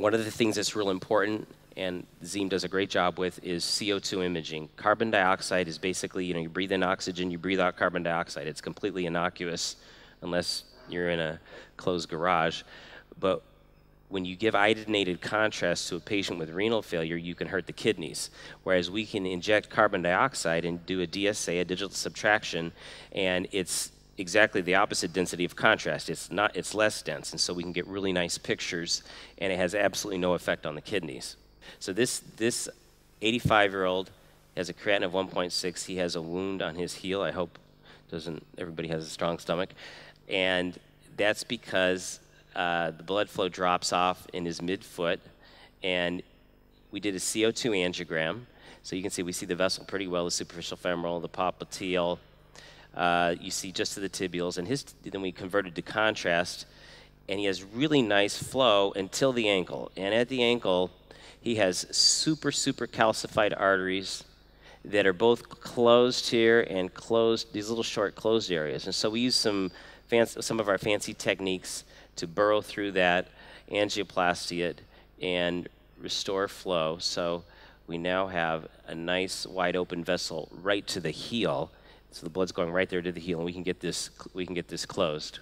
One of the things that's real important and Ziehm does a great job with is CO2 imaging. Carbon dioxide is basically, you know, you breathe in oxygen, you breathe out carbon dioxide. It's completely innocuous unless you're in a closed garage. But when you give iodinated contrast to a patient with renal failure, you can hurt the kidneys. Whereas we can inject carbon dioxide and do a DSA, a digital subtraction, and it's exactly the opposite density of contrast. It's not it's less dense, and so we can get really nice pictures, and it has absolutely no effect on the kidneys. So this this 85 year old has a creatinine of 1.6. He has a wound on his heel. I hope doesn't everybody has a strong stomach, and that's because uh, the blood flow drops off in his midfoot, and we did a CO2 angiogram. So you can see we see the vessel pretty well, the superficial femoral, the popliteal. Uh, you see just to the tibials, and his then we converted to contrast, and he has really nice flow until the ankle. And at the ankle, he has super, super calcified arteries that are both closed here and closed, these little short closed areas. And so we use some, fancy, some of our fancy techniques to burrow through that, angioplasty it, and restore flow. So we now have a nice wide open vessel right to the heel. So the blood's going right there to the heel, and we can get this, we can get this closed.